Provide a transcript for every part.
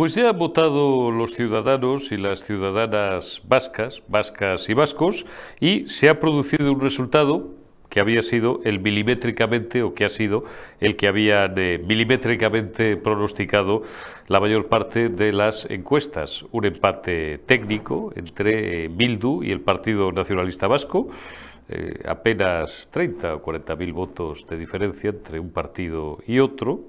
Pues ya han votado los ciudadanos y las ciudadanas vascas, vascas y vascos, y se ha producido un resultado que había sido el milimétricamente o que ha sido el que habían eh, milimétricamente pronosticado la mayor parte de las encuestas. Un empate técnico entre eh, Bildu y el Partido Nacionalista Vasco. Eh, apenas 30 o 40 mil votos de diferencia entre un partido y otro,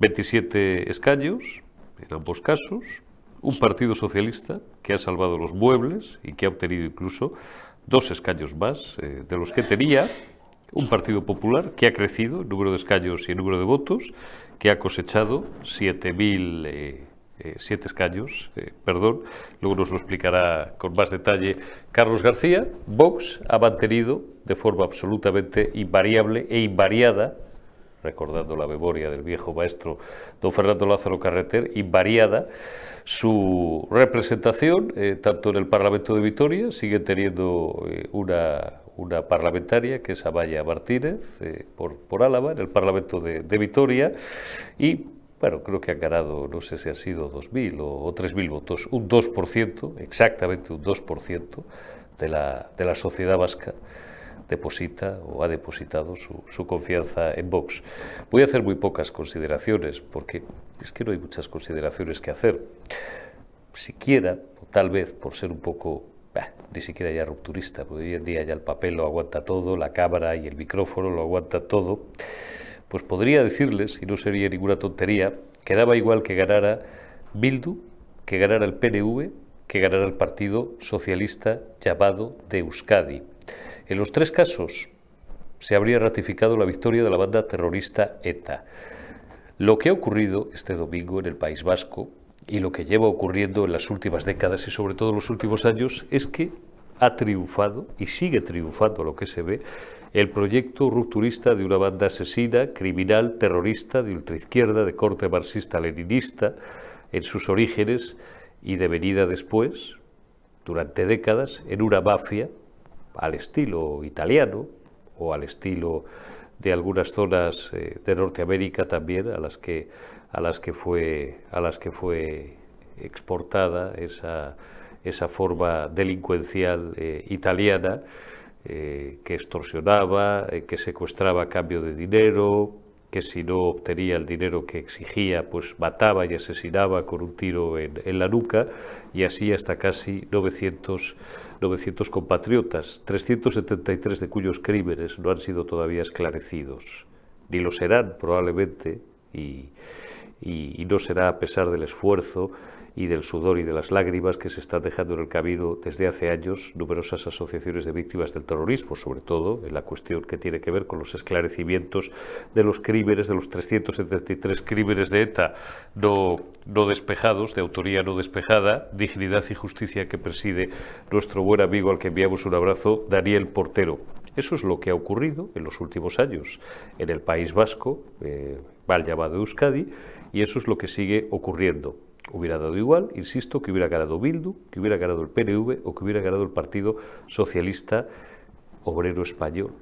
27 escaños, en ambos casos, un partido socialista que ha salvado los muebles y que ha obtenido incluso dos escaños más eh, de los que tenía, un partido popular que ha crecido en número de escaños y en número de votos, que ha cosechado 7.000 eh, eh, siete escaños, perdón, luego nos lo explicará con más detalle Carlos García. Vox ha mantenido de forma absolutamente invariable e invariada recordando la memoria del viejo maestro don Fernando Lázaro Carreter, invariada su representación, eh, tanto en el Parlamento de Vitoria, sigue teniendo eh, una, una, parlamentaria, que es Amaya Martínez, eh, por, por, Álava, en el Parlamento de, Vitoria, y bueno, creo que han ganado, no sé si ha sido 2.000 o, o 3.000 votos, un 2%, exactamente un 2% de la, de la sociedad vasca deposita o ha depositado su, confianza en Vox. Voy a hacer muy pocas consideraciones, porque es que no hay muchas consideraciones que hacer. Siquiera, o tal vez por ser un poco, ni siquiera ya rupturista, porque hoy en día ya el papel lo aguanta todo, la cámara y el micrófono lo aguanta todo, pues podría decirles, y no sería ninguna tontería, que daba igual que ganara Bildu, que ganara el PNV, que ganara el Partido Socialista llamado de Euskadi. En los tres casos se habría ratificado la victoria de la banda terrorista ETA. Lo que ha ocurrido este domingo en el País Vasco y lo que lleva ocurriendo en las últimas décadas y sobre todo en los últimos años es que ha triunfado y sigue triunfando lo que se ve el proyecto rupturista de una banda asesina, criminal, terrorista, de ultraizquierda, de corte marxista-leninista, en sus orígenes y devenida después, durante décadas, en una mafia al estilo italiano o al estilo de algunas zonas eh, de Norteamérica también a las que a las que fue a las que fue exportada esa, esa forma delincuencial eh, italiana eh, que extorsionaba, que secuestraba a cambio de dinero, que si no obtenía el dinero que exigía, pues mataba y asesinaba con un tiro en, la nuca, y así hasta casi 900 900 compatriotas, 373 de cuyos crímenes no han sido todavía esclarecidos, ni lo serán probablemente, y no será a pesar del esfuerzo y del sudor y de las lágrimas que se están dejando en el camino desde hace años numerosas asociaciones de víctimas del terrorismo, sobre todo en la cuestión que tiene que ver con los esclarecimientos de los crímenes, de los 373 crímenes de ETA no, despejados, de autoría no despejada, dignidad y justicia que preside nuestro buen amigo al que enviamos un abrazo, Daniel Portero. Eso es lo que ha ocurrido en los últimos años en el País Vasco, eh, mal llamado Euskadi, y eso es lo que sigue ocurriendo hubiera dado igual, insisto, que hubiera ganado Bildu, que hubiera ganado el PNV o que hubiera ganado el Partido Socialista Obrero Español.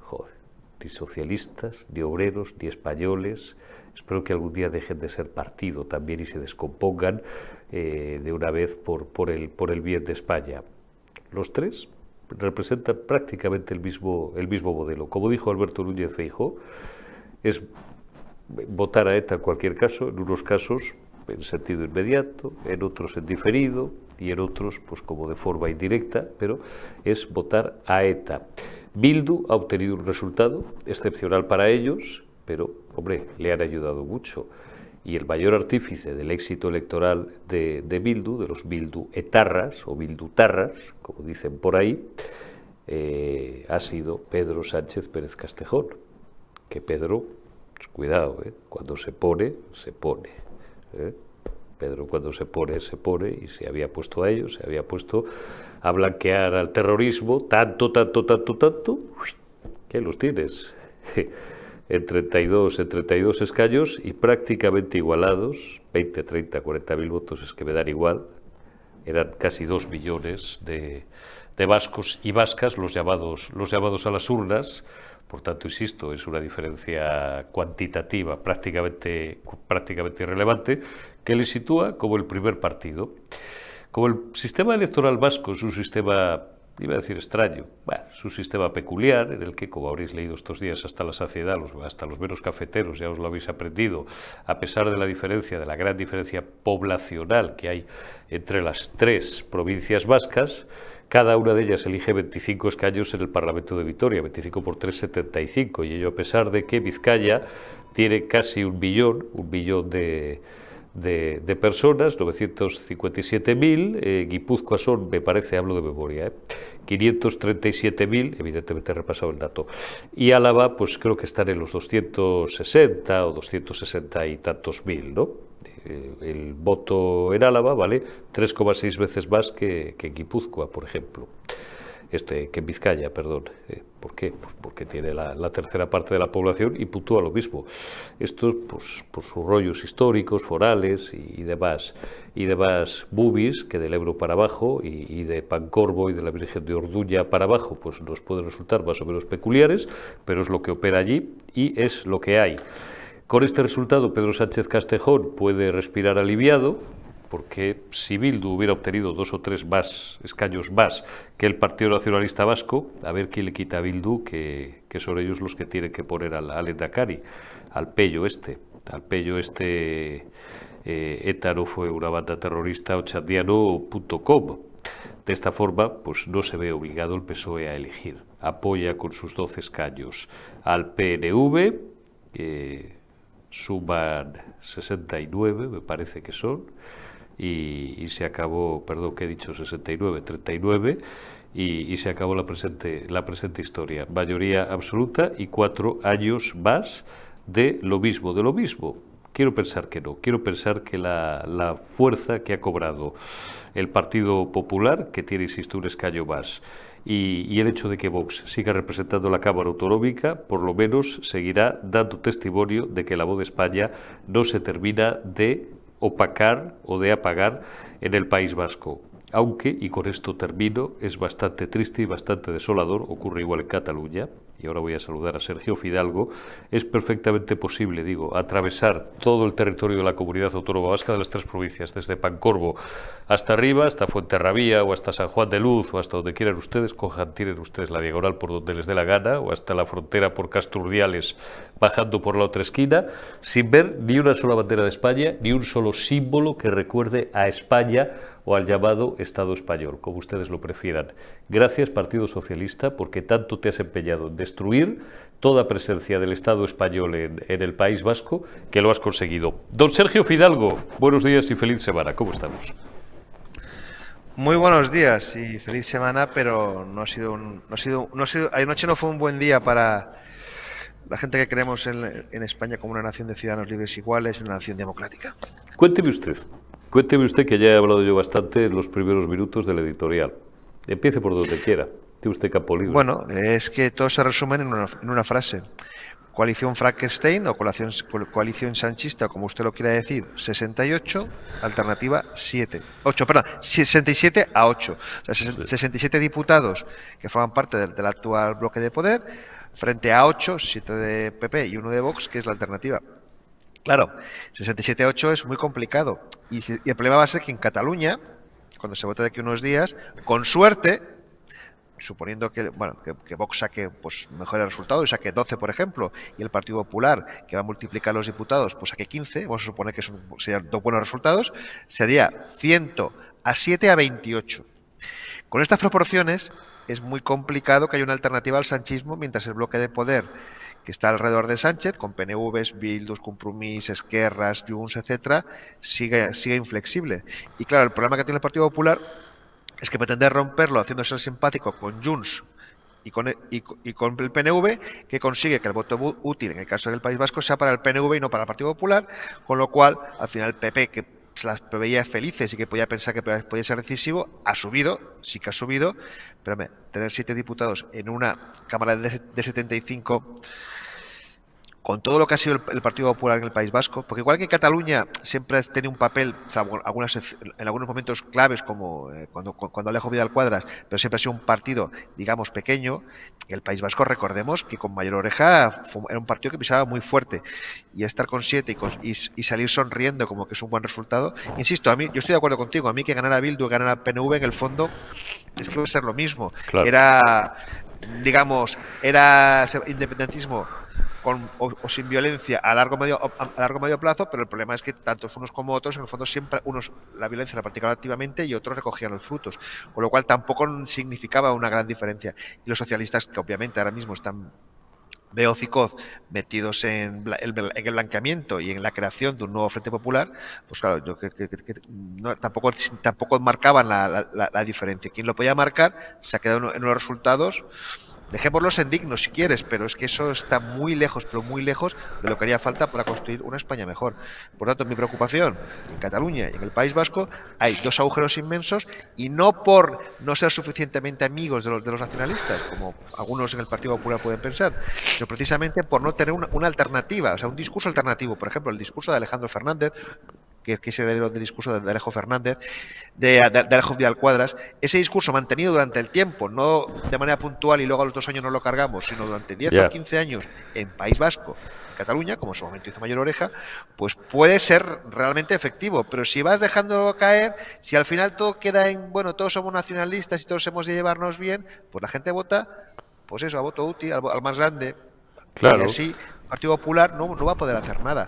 joder, ni socialistas, ni obreros, ni españoles. Espero que algún día dejen de ser partido también y se descompongan eh, de una vez por, por, el, por el bien de España. Los tres representan prácticamente el mismo, el mismo modelo. Como dijo Alberto Núñez Feijóo, es votar a ETA en cualquier caso, en unos casos en sentido inmediato, en otros en diferido y en otros pues como de forma indirecta, pero es votar a ETA. Bildu ha obtenido un resultado excepcional para ellos, pero hombre, le han ayudado mucho. Y el mayor artífice del éxito electoral de, de Bildu, de los Bildu etarras o Bildutarras, como dicen por ahí, eh, ha sido Pedro Sánchez Pérez Castejón, que Pedro cuidado, ¿eh? cuando se pone, se pone. ¿eh? Pedro cuando se pone, se pone y se había puesto a ello, se había puesto a blanquear al terrorismo, tanto, tanto, tanto, tanto, que los tienes. en 32, en 32 escaños y prácticamente igualados, 20, 30, 40 mil votos, es que me dan igual, eran casi 2 millones de, de vascos y vascas los llamados, los llamados a las urnas, por tanto, insisto, es una diferencia cuantitativa prácticamente, prácticamente irrelevante que le sitúa como el primer partido. Como el sistema electoral vasco es un sistema, iba a decir extraño, bueno, es un sistema peculiar en el que, como habréis leído estos días hasta la saciedad, hasta los menos cafeteros ya os lo habéis aprendido, a pesar de la diferencia, de la gran diferencia poblacional que hay entre las tres provincias vascas, cada una de ellas elige 25 escaños en el Parlamento de Vitoria, 25 por 3, 75, y ello a pesar de que Vizcaya tiene casi un billón, un billón de, de, personas, 957.000, eh, Guipúzcoa son, me parece, hablo de memoria, 537.000, eh, evidentemente he repasado el dato, y Álava, pues creo que están en los 260 o 260 y tantos mil, ¿no? Eh, el voto en Álava vale 3,6 veces más que, en Guipúzcoa, por ejemplo. Este, que en Vizcaya, perdón. Eh, ¿Por qué? Pues porque tiene la, tercera parte de la población y puntúa lo mismo. Esto pues, por sus rollos históricos, forales y, demás, y demás bubis que del Ebro para abajo y, y, de Pancorvo y de la Virgen de Orduña para abajo, pues nos pueden resultar más o menos peculiares, pero es lo que opera allí y es lo que hay. Con este resultado, Pedro Sánchez Castejón puede respirar aliviado, porque si Bildu hubiera obtenido dos o tres más escaños más que el Partido Nacionalista Vasco, a ver quién le quita a Bildu, que, son ellos los que tienen que poner al, al Endacari, al Pello este, al Pello este eh, ETA no fue una banda terrorista ochandiano.com. De esta forma, pues no se ve obligado el PSOE a elegir. Apoya con sus 12 escaños al PNV, suman 69, me parece que son, y, se acabó, perdón, que he dicho 69, 39, y, y, se acabó la presente, la presente historia. Mayoría absoluta y cuatro años más de lo mismo, de lo mismo. Quiero pensar que no, quiero pensar que la, la fuerza que ha cobrado el Partido Popular, que tiene, insisto, un escaño más, y, el hecho de que Vox siga representando la Cámara Autonómica, por lo menos seguirá dando testimonio de que la voz de España no se termina de opacar o de apagar en el País Vasco. Aunque, y con esto termino, es bastante triste y bastante desolador, ocurre igual en Cataluña, y ahora voy a saludar a Sergio Fidalgo, es perfectamente posible, digo, atravesar todo el territorio de la comunidad autónoma vasca de las tres provincias, desde Pancorvo hasta arriba, hasta Fuenterrabía o hasta San Juan de Luz o hasta donde quieran ustedes, cojan, tiren ustedes la diagonal por donde les dé la gana o hasta la frontera por Casturdiales bajando por la otra esquina, sin ver ni una sola bandera de España, ni un solo símbolo que recuerde a España o al llamado Estado español, como ustedes lo prefieran. Gracias Partido Socialista porque tanto te has empeñado en destruir toda presencia del Estado español en, el País Vasco que lo has conseguido. Don Sergio Fidalgo, buenos días y feliz semana. ¿Cómo estamos? Muy buenos días y feliz semana, pero no ha sido un, no ha sido, no ha sido, anoche no fue un buen día para la gente que creemos en, en España como una nación de ciudadanos libres iguales, una nación democrática. Cuénteme usted. Cuénteme usted que ya he hablado yo bastante en los primeros minutos del editorial. Empiece por donde quiera. Tiene usted campo libre. Bueno, es que todo se resume en una, frase. Coalición Frankenstein o coalición, coalición sanchista, como usted lo quiera decir, 68, alternativa 7. 8, perdón, 67 a 8. O sea, 67 diputados que forman parte del, del actual bloque de poder, frente a 8, 7 de PP y 1 de Vox, que es la alternativa. Claro, 67-8 es muy complicado. Y, el problema va a ser que en Cataluña, cuando se vote de aquí unos días, con suerte, suponiendo que, bueno, que, Vox saque pues, mejores resultados y saque 12, por ejemplo, y el Partido Popular, que va a multiplicar los diputados, pues saque 15, vamos a suponer que son, serían dos buenos resultados, sería 100 a 7 a 28. Con estas proporciones es muy complicado que haya una alternativa al sanchismo mientras el bloque de poder que está alrededor de Sánchez, con PNVs, Bildos, Compromís, Esquerras, Junts, etcétera, sigue, sigue inflexible. Y claro, el problema que tiene el Partido Popular es que pretende romperlo haciéndose el simpático con Junts y con, y, con el PNV, que consigue que el voto útil, en el caso del País Vasco, sea para el PNV y no para el Partido Popular, con lo cual, al final, el PP, que se las preveía felices y que podía pensar que podía ser decisivo, ha subido, sí que ha subido, pero tener siete diputados en una Cámara de, de 75 con todo lo que ha sido el, Partido Popular en el País Vasco, porque igual que Cataluña siempre ha tenido un papel, algunas, en algunos momentos claves, como eh, cuando, cuando Alejo Vidal Cuadras, pero siempre ha sido un partido, digamos, pequeño, el País Vasco, recordemos que con Mayor Oreja era un partido que pisaba muy fuerte, y estar con siete y, y, salir sonriendo como que es un buen resultado, insisto, a mí, yo estoy de acuerdo contigo, a mí que ganara Bildu y ganara PNV en el fondo, es que va a ser lo mismo. Era, digamos, era independentismo o, sin violencia a largo medio a largo medio plazo, pero el problema es que tanto unos como otros, en el fondo siempre unos la violencia la practicaban activamente y otros recogían los frutos, con lo cual tampoco significaba una gran diferencia. Y los socialistas, que obviamente ahora mismo están veo Cicoz metidos en, el, blanqueamiento y en la creación de un nuevo Frente Popular, pues claro, yo que, tampoco, tampoco marcaban la, la, diferencia. Quien lo podía marcar se ha quedado en los resultados Dejémoslos en dignos si quieres, pero es que eso está muy lejos, pero muy lejos de lo que haría falta para construir una España mejor. Por tanto, mi preocupación en Cataluña y en el País Vasco hay dos agujeros inmensos y no por no ser suficientemente amigos de los, de los nacionalistas, como algunos en el Partido Popular pueden pensar, sino precisamente por no tener una, una alternativa, o sea, un discurso alternativo. Por ejemplo, el discurso de Alejandro Fernández que, que es heredero del discurso de, Alejo Fernández, de, Alejo Vidal Cuadras, ese discurso mantenido durante el tiempo, no de manera puntual y luego a los dos años no lo cargamos, sino durante 10 o 15 años en País Vasco, Cataluña, como en su momento hizo Mayor Oreja, pues puede ser realmente efectivo. Pero si vas dejándolo caer, si al final todo queda en, bueno, todos somos nacionalistas y todos hemos de llevarnos bien, pues la gente vota, pues eso, a voto útil, al, más grande. Claro. Y así, el Partido Popular no, no va a poder hacer nada.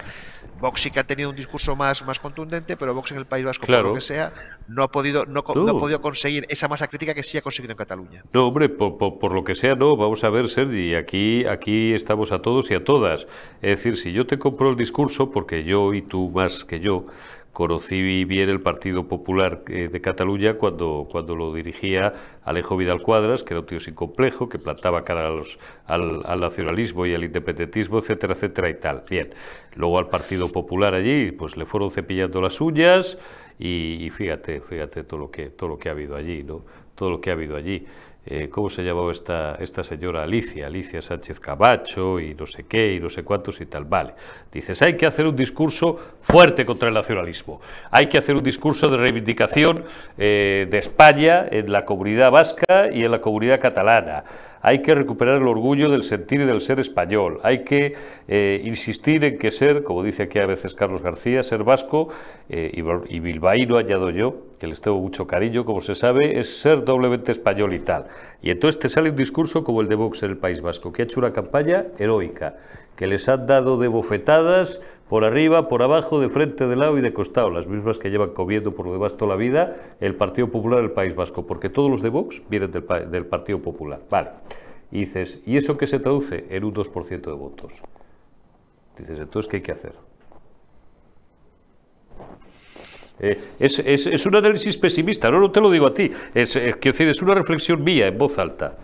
Vox sí que ha tenido un discurso más, más contundente, pero Vox en el País Vasco, por lo que sea, no ha podido no, no, ha podido conseguir esa masa crítica que sí ha conseguido en Cataluña. No, hombre, por, por, lo que sea, no. Vamos a ver, Sergi, aquí, aquí estamos a todos y a todas. Es decir, si yo te compro el discurso, porque yo y tú más que yo, conocí bien el Partido Popular eh, de Cataluña cuando, cuando lo dirigía Alejo Vidal Cuadras, que era un tío sin complejo, que plantaba cara a los, al, nacionalismo y al independentismo, etcétera, etcétera y tal. Bien, luego al Partido Popular allí, pues le fueron cepillando las uñas y, fíjate, fíjate todo lo que todo lo que ha habido allí, ¿no? Todo lo que ha habido allí. Eh, ¿cómo se llamaba esta, esta señora Alicia? Alicia Sánchez Cabacho y no sé qué y no sé cuántos y tal. Vale. Dices, hay que hacer un discurso fuerte contra el nacionalismo. Hay que hacer un discurso de reivindicación eh, de España en la comunidad vasca y en la comunidad catalana hay que recuperar el orgullo del sentir y del ser español, hay que eh, insistir en que ser, como dice aquí a veces Carlos García, ser vasco eh, y, bilbaíno, añado yo, que les tengo mucho cariño, como se sabe, es ser doblemente español y tal. Y entonces te sale un discurso como el de Vox en el País Vasco, que ha hecho una campaña heroica, que les han dado de bofetadas por arriba, por abajo, de frente, de lado y de costado, las mismas que llevan comiendo por lo demás toda la vida el Partido Popular del País Vasco, porque todos los de Vox vienen del, del Partido Popular. Vale. Y dices, ¿y eso qué se traduce? En un 2% de votos. Dices, entonces, ¿qué hay que hacer? Eh, es, es, es, un análisis pesimista, no, no te lo digo a ti, es, es, decir, es una reflexión mía en voz alta.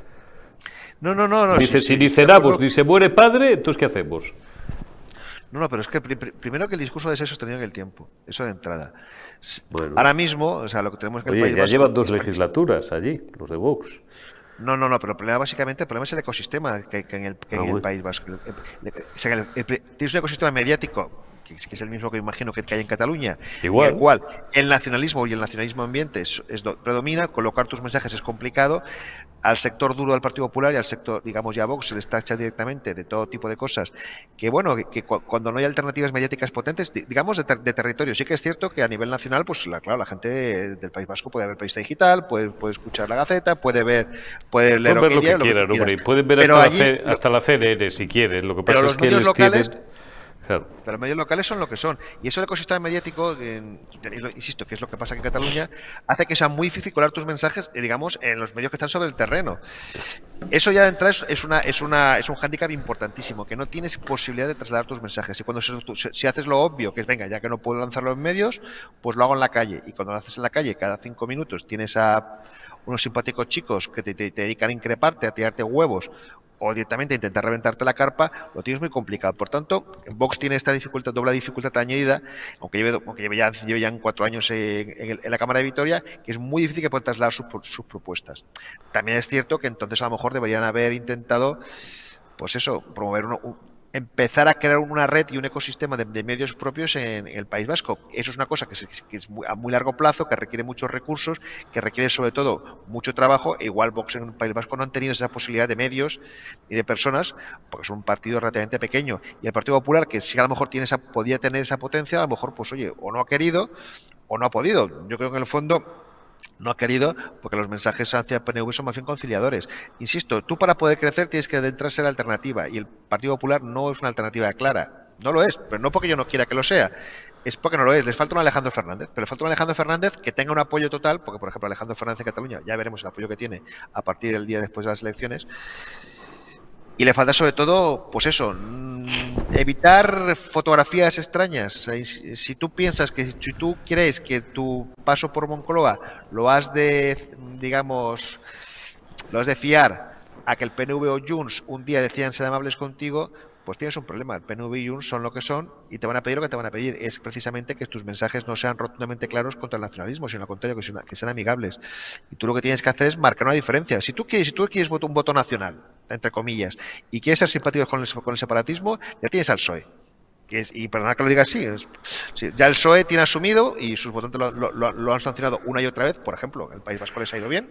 No, no, no. no Dice, si ni cenamos ni se muere padre, entonces ¿qué hacemos? No, no, pero es que primero que el discurso de ser sostenido en el tiempo, eso de entrada. Ahora mismo, o sea, lo que tenemos que el Oye, ya llevan dos legislaturas allí, los de Vox. No, no, no, pero el problema básicamente el problema es el ecosistema que, en el, que en ah, el País Vasco. tienes un ecosistema mediático que, es el mismo que imagino que, hay en Cataluña, Igual. en el cual el nacionalismo y el nacionalismo ambiente es, predomina, colocar tus mensajes es complicado, al sector duro del Partido Popular y al sector, digamos, ya Vox se le está echando directamente de todo tipo de cosas, que bueno, que, cuando no hay alternativas mediáticas potentes, digamos, de, territorio, sí que es cierto que a nivel nacional, pues la, claro, la gente del País Vasco puede ver País Digital, puede, puede escuchar la Gaceta, puede ver, puede leer lo, que, quieran, hombre, pueden ver hasta, la, hasta, la, CNN si quieren, lo que pasa es que les locales, pero los medios locales son lo que son. Y eso del ecosistema mediático, insisto, que es lo que pasa en Cataluña, hace que sea muy difícil colar tus mensajes, eh, digamos, en los medios que están sobre el terreno. Eso ya de entrada es, una, es, una, es un hándicap importantísimo, que no tienes posibilidad de trasladar tus mensajes. Y cuando si haces lo obvio, que es, venga, ya que no puedo lanzarlo en medios, pues lo hago en la calle. Y cuando lo haces en la calle, cada cinco minutos tienes a unos simpáticos chicos que te, te, dedican a increparte, a tirarte huevos o directamente intentar reventarte la carpa, lo tienes muy complicado. Por tanto, Vox tiene esta dificultad, doble dificultad añadida, aunque lleve, aunque lleve, ya, lleve ya cuatro años en, la Cámara de Vitoria, que es muy difícil que puedan trasladar sus, sus propuestas. También es cierto que entonces a lo mejor deberían haber intentado, pues eso, promover empezar a crear una red y un ecosistema de, medios propios en, el País Vasco. Eso es una cosa que, es, a muy largo plazo, que requiere muchos recursos, que requiere sobre todo mucho trabajo. Igual Vox en el País Vasco no han tenido esa posibilidad de medios y de personas, porque es un partido relativamente pequeño. Y el Partido Popular, que sí a lo mejor tiene esa, podía tener esa potencia, a lo mejor, pues oye, o no ha querido o no ha podido. Yo creo que en el fondo no ha querido porque los mensajes hacia PNV son más bien conciliadores. Insisto, tú para poder crecer tienes que adentrarse en la alternativa y el Partido Popular no es una alternativa clara. No lo es, pero no porque yo no quiera que lo sea, es porque no lo es. Les falta un Alejandro Fernández, pero le falta un Alejandro Fernández que tenga un apoyo total, porque por ejemplo Alejandro Fernández de Cataluña, ya veremos el apoyo que tiene a partir del día después de las elecciones. Y le falta sobre todo, pues eso, mm, evitar fotografías extrañas. Si tú piensas que, si tú crees que tu paso por Moncloa lo has de, digamos, lo has de fiar a que el PNV o Junts un día decían ser amables contigo, pues tienes un problema. El PNV y Junts son lo que son y te van a pedir lo que te van a pedir. Es precisamente que tus mensajes no sean rotundamente claros contra el nacionalismo, sino al contrario, que sean, amigables. Y tú lo que tienes que hacer es marcar una diferencia. Si tú quieres, si tú quieres un voto nacional, entre comillas, y quieres ser simpático con el, con el separatismo, ya tienes al PSOE. Que es, y perdona que lo diga así, ya el PSOE tiene asumido y sus votantes lo, han sancionado una y otra vez, por ejemplo, el País Vasco les ha ido bien,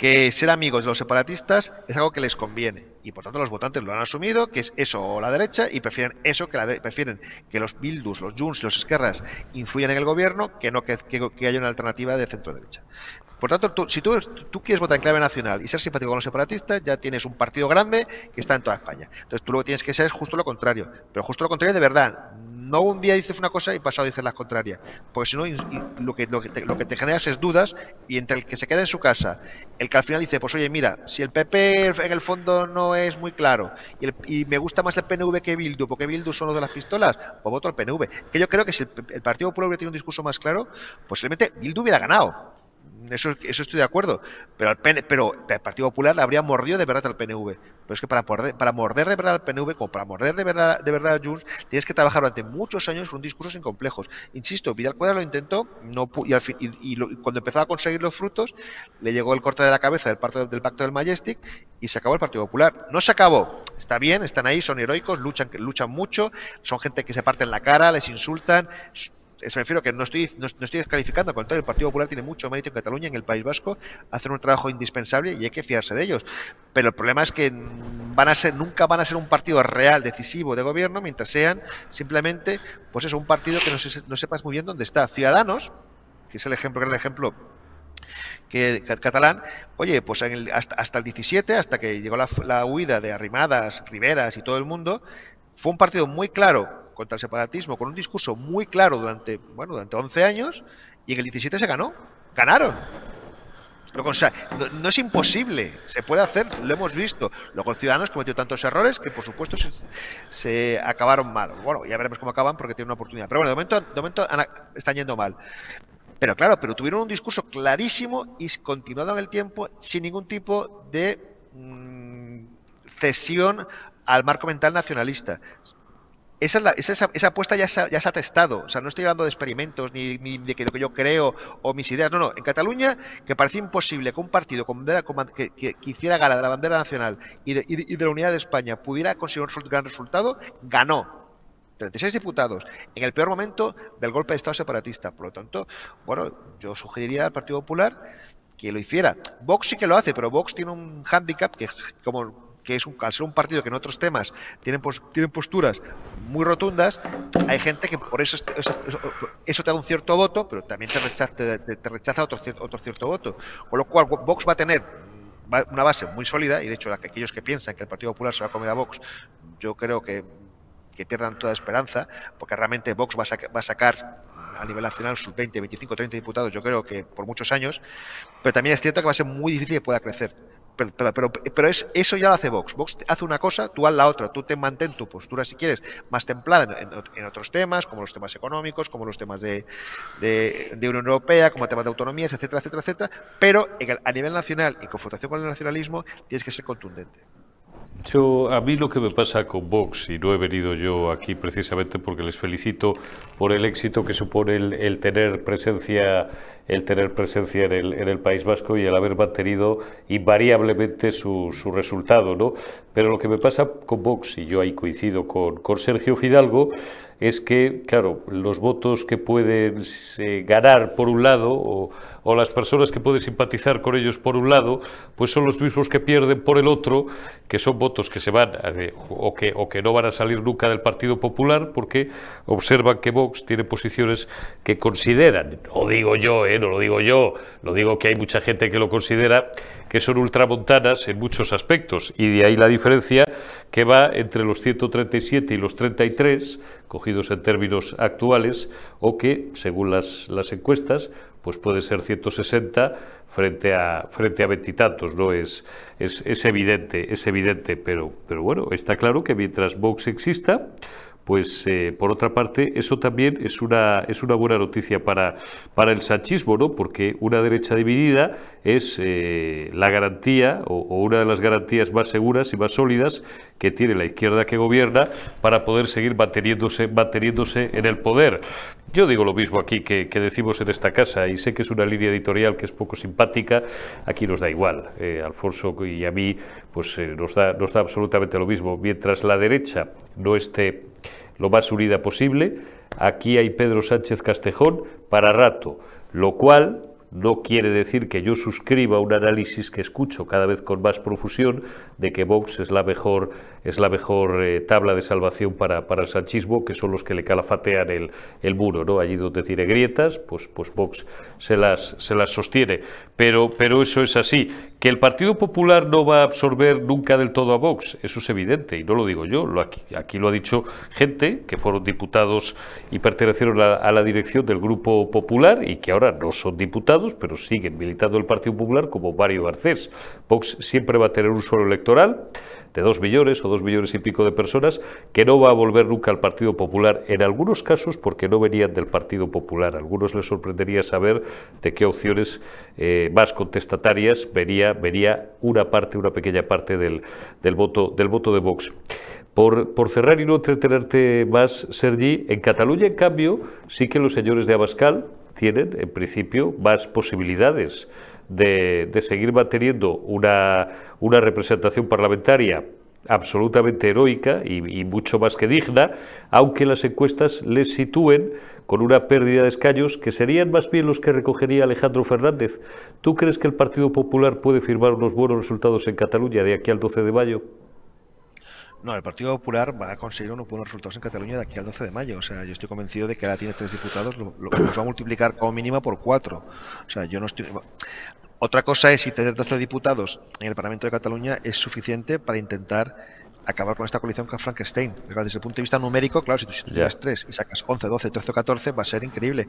que ser amigos de los separatistas es algo que les conviene y por tanto los votantes lo han asumido que es eso o la derecha y prefieren eso que la prefieren que los Bildus, los Junts y los Esquerras influyan en el gobierno que no que, que haya una alternativa de centro derecha. Por tanto, si tú, quieres votar en clave nacional y ser simpático con los separatistas, ya tienes un partido grande que está en toda España. Entonces tú lo que tienes que ser es justo lo contrario. Pero justo lo contrario de verdad. No un día dices una cosa y pasado dices la contraria. Porque si no, lo que, lo, que te, lo que te generas es dudas y entre el que se queda en su casa, el que al final dice, pues oye, mira, si el PP en el fondo no es muy claro y, me gusta más el PNV que Bildu, porque Bildu son los de las pistolas, pues voto al PNV. Que yo creo que si el, Partido Popular hubiera tenido un discurso más claro, posiblemente Bildu hubiera ganado eso, estoy de acuerdo. Pero, el pero el Partido Popular le habría mordido de verdad al PNV. Pero es que para, morder, de verdad al PNV, como para morder de verdad, de verdad a Junts, tienes que trabajar durante muchos años con un discurso sin complejos. Insisto, Vidal Cuadra lo intentó no, y, al fin, y, cuando empezó a conseguir los frutos, le llegó el corte de la cabeza del, del pacto del Majestic y se acabó el Partido Popular. No se acabó. Está bien, están ahí, son heroicos, luchan, luchan mucho, son gente que se parten la cara, les insultan, se refiero que no estoy, no, estoy descalificando, al contrario, el Partido Popular tiene mucho mérito en Cataluña, en el País Vasco, hacen un trabajo indispensable y hay que fiarse de ellos. Pero el problema es que van a ser, nunca van a ser un partido real, decisivo de gobierno, mientras sean simplemente, pues eso, un partido que no, sepas muy bien dónde está. Ciudadanos, que es el ejemplo, que el ejemplo que catalán, oye, pues hasta, el 17, hasta que llegó la, la huida de Arrimadas, Riveras y todo el mundo, fue un partido muy claro contra el separatismo con un discurso muy claro durante, bueno, durante 11 años y en el 17 se ganó. Ganaron. Lo no, es imposible, se puede hacer, lo hemos visto. Luego Ciudadanos cometió tantos errores que por supuesto se, acabaron mal. Bueno, ya veremos cómo acaban porque tienen una oportunidad. Pero bueno, de momento, de momento están yendo mal. Pero claro, pero tuvieron un discurso clarísimo y continuado en el tiempo sin ningún tipo de mm, cesión al marco mental nacionalista. Esa, esa, apuesta ya se, ya se, ha testado. O sea, no estoy hablando de experimentos ni, de que lo que yo creo o mis ideas. No, no. En Cataluña, que parecía imposible que un partido con bandera, que, que, hiciera gala de la bandera nacional y de, y de la unidad de España pudiera conseguir un gran resultado, ganó. 36 diputados en el peor momento del golpe de Estado separatista. Por lo tanto, bueno, yo sugeriría al Partido Popular que lo hiciera. Vox sí que lo hace, pero Vox tiene un hándicap que, como que es un, al ser un partido que en otros temas tienen, tienen posturas muy rotundas, hay gente que por eso, eso, te da un cierto voto, pero también te rechaza, te, rechaza otro, otro cierto voto. Con lo cual, Vox va a tener una base muy sólida, y de hecho aquellos que piensan que el Partido Popular se va a comer a Vox, yo creo que, que pierdan toda esperanza, porque realmente Vox va a, va a sacar a nivel nacional sus 20, 25, 30 diputados, yo creo que por muchos años, pero también es cierto que va a ser muy difícil que pueda crecer pero, pero, es, eso ya lo hace Vox. Vox hace una cosa, tú haz la otra. Tú te mantén tu postura, si quieres, más templada en, otros temas, como los temas económicos, como los temas de, de, Unión Europea, como temas de autonomías, etcétera, etcétera, etcétera. Pero a nivel nacional y confrontación con el nacionalismo, tienes que ser contundente. Yo, a mí lo que me pasa con Vox, y no he venido yo aquí precisamente porque les felicito por el éxito que supone el, tener presencia el tener presencia en el, en el País Vasco y el haber mantenido invariablemente su, su resultado, ¿no? Pero lo que me pasa con Vox, y yo ahí coincido con, con Sergio Fidalgo, es que, claro, los votos que pueden eh, ganar por un lado o, o, las personas que pueden simpatizar con ellos por un lado, pues son los mismos que pierden por el otro, que son votos que se van o, que, o que no van a salir nunca del Partido Popular porque observan que Vox tiene posiciones que consideran, no digo yo, eh, no lo digo yo, lo digo que hay mucha gente que lo considera, que son ultramontanas en muchos aspectos. Y de ahí la diferencia que va entre los 137 y los 33 cogidos en términos actuales, o que, según las encuestas, pues puede ser 160 frente a frente a veintitantos, ¿no? Es, es, es, evidente, es evidente, pero, pero bueno, está claro que mientras Vox exista, pues eh, por otra parte eso también es una, es una buena noticia para, para el sanchismo, ¿no? porque una derecha dividida es eh, la garantía o, una de las garantías más seguras y más sólidas que tiene la izquierda que gobierna para poder seguir manteniéndose, manteniéndose en el poder. Yo digo lo mismo aquí que, decimos en esta casa y sé que es una línea editorial que es poco simpática, aquí nos da igual. Eh, Alfonso y a mí pues nos, da, nos da absolutamente lo mismo. Mientras la derecha no esté lo más unida posible, aquí hay Pedro Sánchez Castejón para rato, lo cual no quiere decir que yo suscriba un análisis que escucho cada vez con más profusión de que Vox es la mejor, es la mejor eh, tabla de salvación para, para, el sanchismo, que son los que le calafatean el, el muro, ¿no? Allí donde tiene grietas, pues, pues Vox se las, se las sostiene. Pero, pero eso es así. Que el Partido Popular no va a absorber nunca del todo a Vox, eso es evidente, y no lo digo yo, lo aquí, aquí, lo ha dicho gente que fueron diputados y pertenecieron a, a la dirección del Grupo Popular y que ahora no son diputados, pero siguen militando el Partido Popular como Mario Garcés. Vox siempre va a tener un suelo electoral de dos millones o dos millones y pico de personas que no va a volver nunca al Partido Popular, en algunos casos porque no venían del Partido Popular. A algunos les sorprendería saber de qué opciones eh, más contestatarias venía, venía una parte, una pequeña parte del, del, voto, del voto de Vox. Por, por, cerrar y no entretenerte más, Sergi, en Cataluña, en cambio, sí que los señores de Abascal tienen, en principio, más posibilidades de, de seguir manteniendo una, una, representación parlamentaria absolutamente heroica y, mucho más que digna, aunque las encuestas les sitúen con una pérdida de escaños que serían más bien los que recogería Alejandro Fernández. ¿Tú crees que el Partido Popular puede firmar unos buenos resultados en Cataluña de aquí al 12 de mayo? No, el Partido Popular va a conseguir unos buenos resultados en Cataluña de aquí al 12 de mayo. O sea, yo estoy convencido de que ahora tiene tres diputados, lo, lo, los va a multiplicar como mínima por cuatro. O sea, yo no estoy. Otra cosa es si tener 12 diputados en el Parlamento de Cataluña es suficiente para intentar acabar con esta coalición con Frankenstein. Desde el punto de vista numérico, claro, si tú, si tú tienes 3 y sacas 11, 12, 13 o 14, va a ser increíble.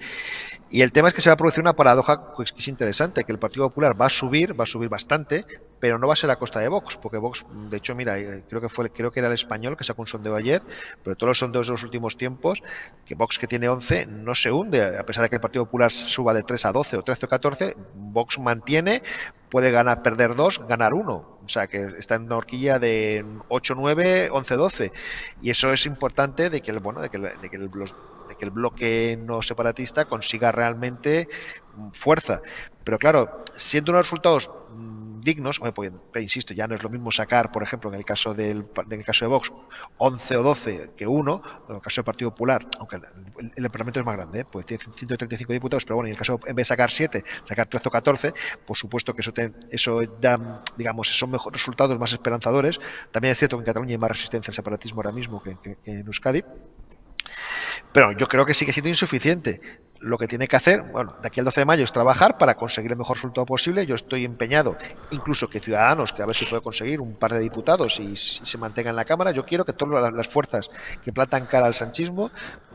Y el tema es que se va a producir una paradoja pues, que es interesante, que el Partido Popular va a subir, va a subir bastante, pero no va a ser a costa de Vox, porque Vox, de hecho, mira, creo que fue creo que era el español que sacó un sondeo ayer, pero todos los sondeos de los últimos tiempos, que Vox que tiene 11 no se hunde, a pesar de que el Partido Popular suba de 3 a 12 o 13 o 14, Vox mantiene, puede ganar, perder 2, ganar 1. O sea, que está en una horquilla de 8, 9, 11, 12. Y eso es importante de que, bueno, de que, de que los de que el bloque no separatista consiga realmente fuerza. Pero claro, siendo unos resultados dignos, pues, insisto, ya no es lo mismo sacar, por ejemplo, en el caso del en el caso de Vox, 11 o 12 que uno, en el caso del Partido Popular, aunque el, el Parlamento es más grande, ¿eh? pues tiene 135 diputados, pero bueno, en el caso, en vez de sacar 7, sacar 13 o 14, por supuesto que eso, te, eso da, digamos, son mejores resultados, más esperanzadores. También es cierto que en Cataluña hay más resistencia al separatismo ahora mismo que, que, que en Euskadi. Pero yo creo que sigue siendo insuficiente lo que tiene que hacer, bueno, de aquí al 12 de mayo es trabajar para conseguir el mejor resultado posible. Yo estoy empeñado, incluso que Ciudadanos, que a ver si puede conseguir un par de diputados y, y se mantenga en la Cámara, yo quiero que todas las fuerzas que plantan cara al sanchismo